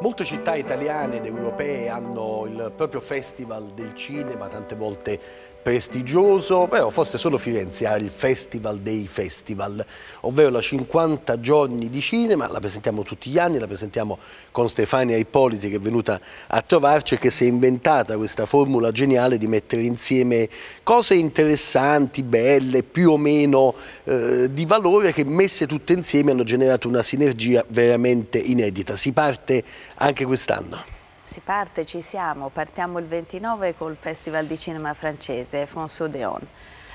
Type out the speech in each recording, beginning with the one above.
Molte città italiane ed europee hanno il proprio festival del cinema, tante volte prestigioso, però forse solo Firenze ha il Festival dei Festival, ovvero la 50 giorni di cinema, la presentiamo tutti gli anni, la presentiamo con Stefania Ippoliti che è venuta a trovarci e che si è inventata questa formula geniale di mettere insieme cose interessanti, belle, più o meno eh, di valore che messe tutte insieme hanno generato una sinergia veramente inedita. Si parte anche quest'anno. Si parte, ci siamo, partiamo il 29 col Festival di Cinema francese François Deon.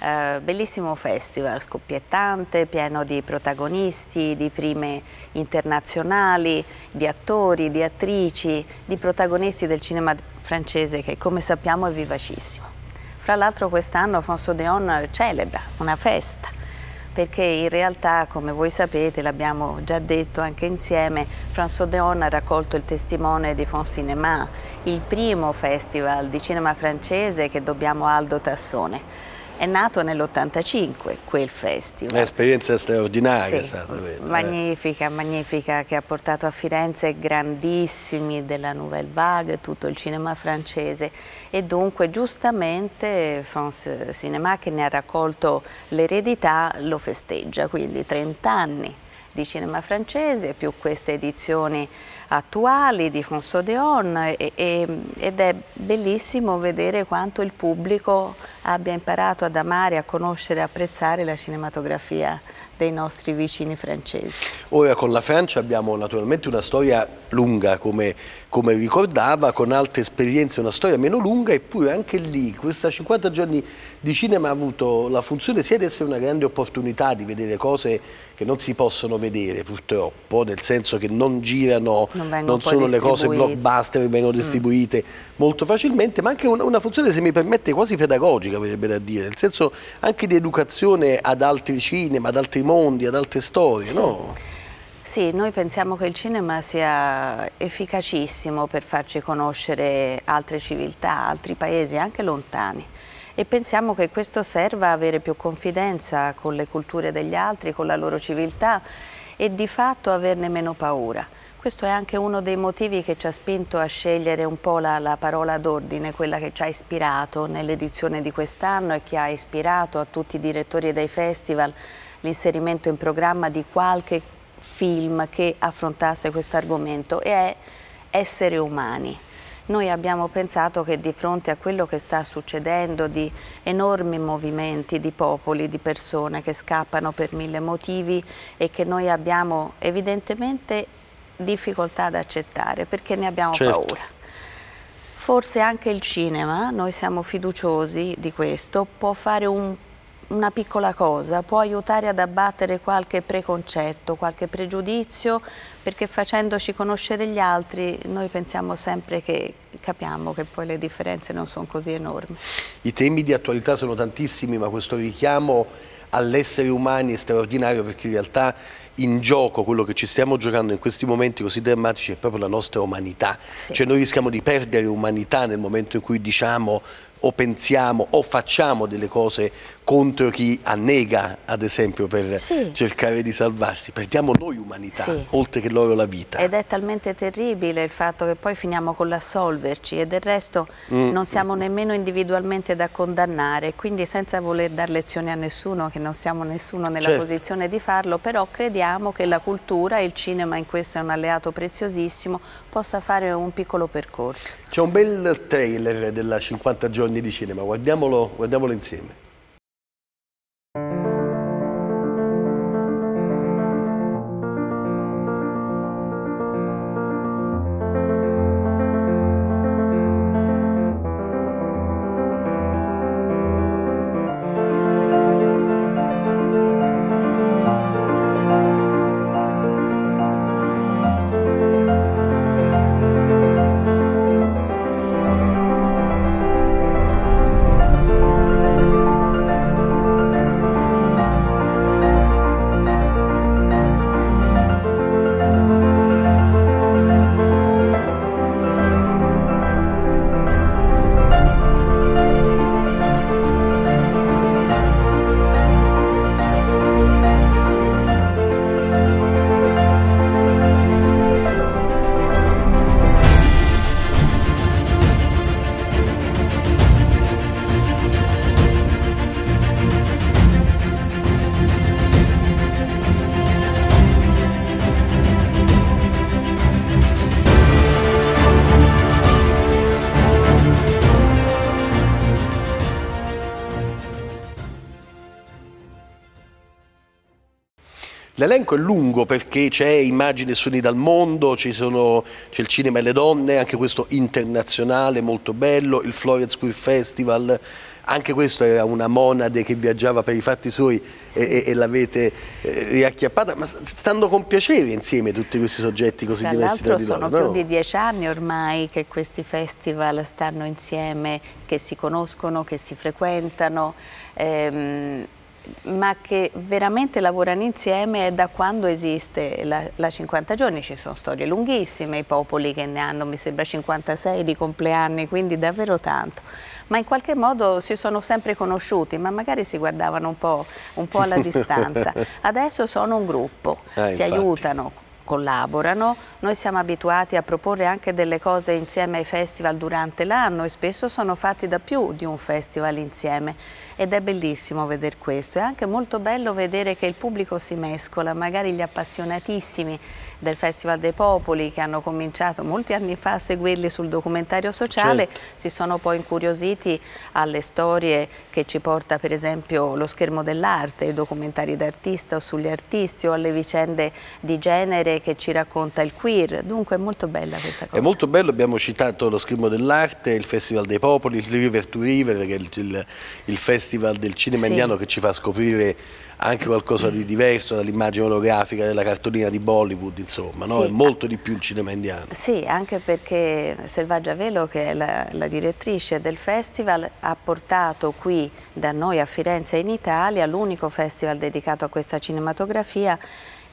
Eh, bellissimo festival, scoppiettante, pieno di protagonisti, di prime internazionali, di attori, di attrici, di protagonisti del cinema francese che come sappiamo è vivacissimo. Fra l'altro quest'anno François Deon celebra una festa, perché in realtà, come voi sapete, l'abbiamo già detto anche insieme, François Deon ha raccolto il testimone di Fond Cinéma, il primo festival di cinema francese che dobbiamo a Aldo Tassone. È nato nell'85 quel festival. Un'esperienza straordinaria sì, è stata quella. Magnifica, eh. magnifica, che ha portato a Firenze grandissimi della Nouvelle Vague, tutto il cinema francese e dunque giustamente France Cinema che ne ha raccolto l'eredità lo festeggia, quindi 30 anni di cinema francese, più queste edizioni attuali di François Deon e, e, ed è bellissimo vedere quanto il pubblico abbia imparato ad amare, a conoscere e apprezzare la cinematografia dei nostri vicini francesi. Ora con la Francia abbiamo naturalmente una storia lunga come, come ricordava, con altre esperienze una storia meno lunga eppure anche lì questa 50 giorni di cinema ha avuto la funzione sia di essere una grande opportunità di vedere cose che non si possono vedere purtroppo, nel senso che non girano, non, non sono le cose blockbuster vengono mm. distribuite mm. molto facilmente, ma anche una, una, funzione, se mi permette, quasi pedagogica, verrebbe da dire, nel senso anche di educazione ad altri cinema, ad altri mondi, ad altre storie, sì. no? Sì, noi pensiamo che il cinema sia efficacissimo per farci conoscere altre civiltà, altri paesi, anche lontani e pensiamo che questo serva a avere più confidenza con le culture degli altri, con la loro civiltà e di fatto averne meno paura. Questo è anche uno dei motivi che ci ha spinto a scegliere un po' la, la parola d'ordine, quella che ci ha ispirato nell'edizione di quest'anno e che ha ispirato a tutti i direttori dei festival l'inserimento in programma di qualche film che affrontasse questo argomento e è essere umani. Noi abbiamo pensato che di fronte a quello che sta succedendo di enormi movimenti di popoli, di persone che scappano per mille motivi e che noi abbiamo evidentemente difficoltà ad accettare perché ne abbiamo certo. paura. Forse anche il cinema, noi siamo fiduciosi di questo, può fare un una piccola cosa può aiutare ad abbattere qualche preconcetto, qualche pregiudizio, perché facendoci conoscere gli altri noi pensiamo sempre che capiamo che poi le differenze non sono così enormi. I temi di attualità sono tantissimi, ma questo richiamo all'essere umani è straordinario perché in realtà in gioco quello che ci stiamo giocando in questi momenti così drammatici è proprio la nostra umanità. Sì. Cioè noi rischiamo di perdere umanità nel momento in cui diciamo o pensiamo o facciamo delle cose contro chi annega, ad esempio, per sì. cercare di salvarsi. Perdiamo noi umanità, sì. oltre che loro la vita. Ed è talmente terribile il fatto che poi finiamo con l'assolverci e del resto mm. non siamo nemmeno individualmente da condannare, quindi senza voler dar lezioni a nessuno, che non siamo nessuno nella certo. posizione di farlo, però crediamo che la cultura, il cinema in questo è un alleato preziosissimo, possa fare un piccolo percorso. C'è un bel trailer della 50 giorni di cinema, guardiamolo, guardiamolo insieme. L'elenco è lungo perché c'è immagini e suoni dal mondo, c'è il cinema e le donne, anche questo internazionale molto bello, il Florence Queer Festival, anche questo era una monade che viaggiava per i fatti suoi sì. e, e, l'avete eh, riacchiappata, ma stando con piacere insieme tutti questi soggetti così tra diversi tra di loro. sono più di dieci anni ormai che questi festival stanno insieme, che si conoscono, che si frequentano. Ehm, ma che veramente lavorano insieme da quando esiste la, la, 50 giorni, ci sono storie lunghissime, i popoli che ne hanno mi sembra 56 di compleanni, quindi davvero tanto ma in qualche modo si sono sempre conosciuti, ma magari si guardavano un po', un po alla distanza. Adesso sono un gruppo, eh, si infatti. aiutano, collaborano, noi siamo abituati a proporre anche delle cose insieme ai festival durante l'anno e spesso sono fatti da più di un festival insieme. Ed è bellissimo vedere questo, è anche molto bello vedere che il pubblico si mescola, magari gli appassionatissimi del Festival dei Popoli che hanno cominciato molti anni fa a seguirli sul documentario sociale certo. si sono poi incuriositi alle storie che ci porta per esempio lo schermo dell'arte, i documentari d'artista o sugli artisti o alle vicende di genere che ci racconta il queer, dunque è molto bella questa cosa. È molto bello, abbiamo citato lo schermo dell'arte, il Festival dei Popoli, il River to River che è il, il, il festival del cinema sì. indiano che ci fa scoprire anche qualcosa di diverso dall'immagine olografica della cartolina di Bollywood, insomma, no? sì. è molto di più il cinema indiano. Sì, anche perché Selvaggia Velo, che è la, la, direttrice del festival, ha portato qui da noi a Firenze in Italia l'unico festival dedicato a questa cinematografia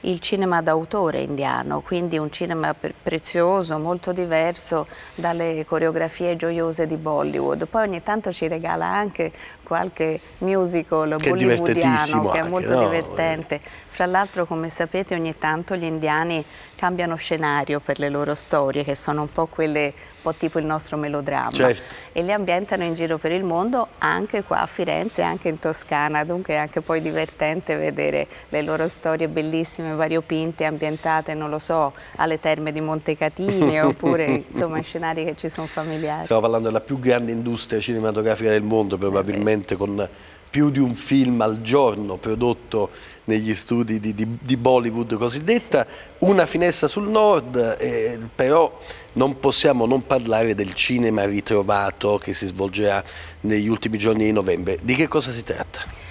il cinema d'autore indiano, quindi un cinema prezioso, molto diverso dalle coreografie gioiose di Bollywood. Poi ogni tanto ci regala anche qualche musical che bollywoodiano che è molto no? divertente. Fra l'altro, come sapete, ogni tanto gli indiani cambiano scenario per le loro storie, che sono un po' quelle, un po' tipo il nostro melodramma, certo. e le ambientano in giro per il mondo, anche qua a Firenze, anche in Toscana, dunque è anche poi divertente vedere le loro storie bellissime, variopinte, ambientate, non lo so, alle terme di Montecatini, oppure insomma in scenari che ci sono familiari. Stiamo parlando della più grande industria cinematografica del mondo, probabilmente con più di un film al giorno prodotto negli studi di, di, di Bollywood cosiddetta, una finestra sul nord, eh, però non possiamo non parlare del cinema ritrovato che si svolgerà negli ultimi giorni di novembre. Di che cosa si tratta?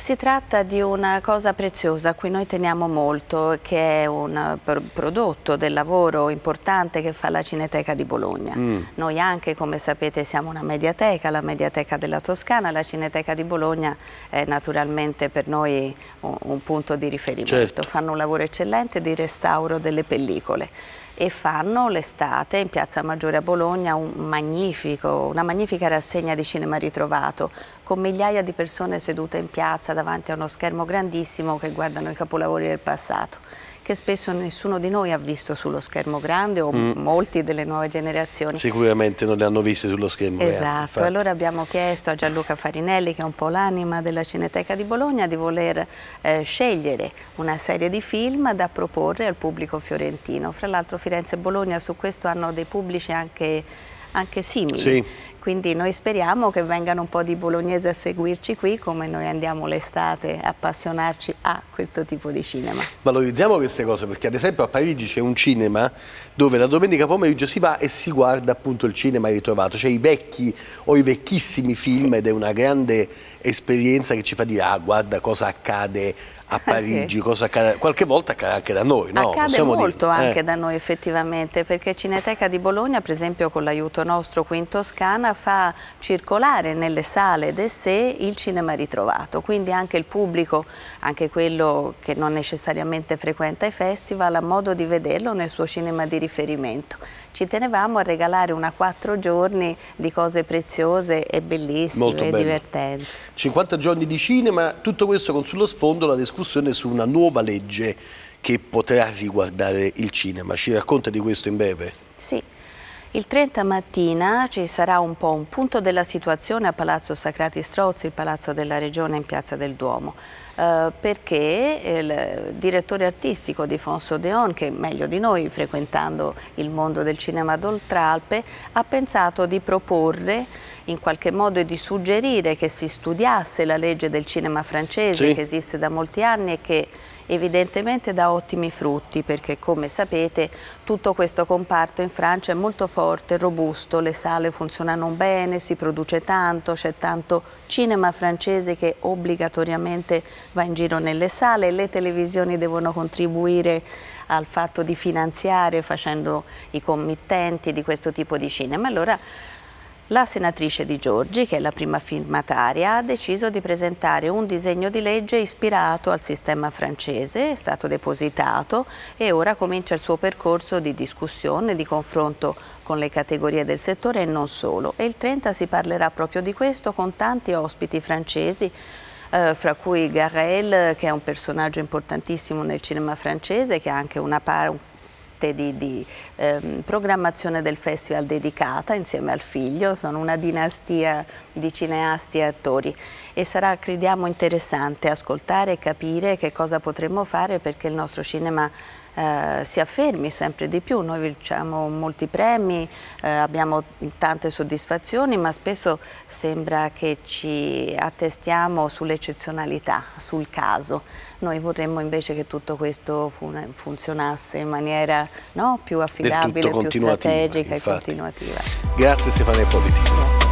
Si tratta di una cosa preziosa a cui noi teniamo molto, che è un prodotto del lavoro importante che fa la Cineteca di Bologna. Mm. Noi anche, come sapete, siamo una mediateca, la mediateca della Toscana, la Cineteca di Bologna è naturalmente per noi un, un punto di riferimento. Certo. Fanno un lavoro eccellente di restauro delle pellicole e fanno l'estate in Piazza Maggiore a Bologna un una magnifica rassegna di cinema ritrovato con migliaia di persone sedute in piazza davanti a uno schermo grandissimo che guardano i capolavori del passato che spesso nessuno di noi ha visto sullo schermo grande o mm. molti delle nuove generazioni. Sicuramente non le hanno viste sullo schermo Esatto, grande, allora abbiamo chiesto a Gianluca Farinelli, che è un po' l'anima della Cineteca di Bologna, di voler eh, scegliere una serie di film da proporre al pubblico fiorentino. Fra l'altro Firenze e Bologna su questo hanno dei pubblici anche anche simili. Sì. Quindi noi speriamo che vengano un po' di bolognesi a seguirci qui come noi andiamo l'estate a appassionarci a questo tipo di cinema. Valorizziamo queste cose perché ad esempio a Parigi c'è un cinema dove la domenica pomeriggio si va e si guarda appunto il cinema ritrovato, cioè i vecchi o i vecchissimi film sì. ed è una grande esperienza che ci fa dire ah guarda cosa accade a ah, Parigi, sì. cosa accade, qualche volta accade anche da noi, no? Accade Possiamo molto dire. anche eh. da noi effettivamente, perché Cineteca di Bologna, per esempio con l'aiuto nostro qui in Toscana, fa circolare nelle sale de sé il cinema ritrovato, quindi anche il pubblico, anche quello che non necessariamente frequenta i festival, ha modo di vederlo nel suo cinema di riferimento. Ci tenevamo a regalare una quattro giorni di cose preziose e bellissime Molto e bello. divertenti. 50 giorni di cinema, tutto questo con sullo sfondo la discussione discussione su una nuova legge che potrà riguardare il cinema. Ci racconta di questo in breve? Sì. Il 30 mattina ci sarà un po' un punto della situazione a Palazzo Sacrati Strozzi, il Palazzo della Regione in Piazza del Duomo, eh, perché il direttore artistico di Fonso Deon, che meglio di noi frequentando il mondo del cinema d'Oltralpe, ha pensato di proporre in qualche modo di suggerire che si studiasse la legge del cinema francese sì. che esiste da molti anni e che evidentemente dà ottimi frutti perché come sapete tutto questo comparto in Francia è molto forte, robusto, le sale funzionano bene, si produce tanto, c'è tanto cinema francese che obbligatoriamente va in giro nelle sale, le televisioni devono contribuire al fatto di finanziare facendo i committenti di questo tipo di cinema. Allora la senatrice Di Giorgi, che è la prima firmataria, ha deciso di presentare un disegno di legge ispirato al sistema francese, è stato depositato e ora comincia il suo percorso di discussione, di confronto con le categorie del settore e non solo. E il 30 si parlerà proprio di questo con tanti ospiti francesi, eh, fra cui Garel, che è un personaggio importantissimo nel cinema francese, che ha anche una, un parte di, di ehm, programmazione del festival dedicata insieme al figlio, sono una dinastia di cineasti e attori. E sarà crediamo interessante ascoltare e capire che cosa potremmo fare perché il nostro cinema eh, si affermi sempre di più. Noi vinciamo molti premi, eh, abbiamo tante soddisfazioni, ma spesso sembra che ci attestiamo sull'eccezionalità, sul caso. Noi vorremmo invece che tutto questo fun funzionasse in maniera no, più affidabile, più strategica infatti. e continuativa. Grazie Stefania Politi. Grazie.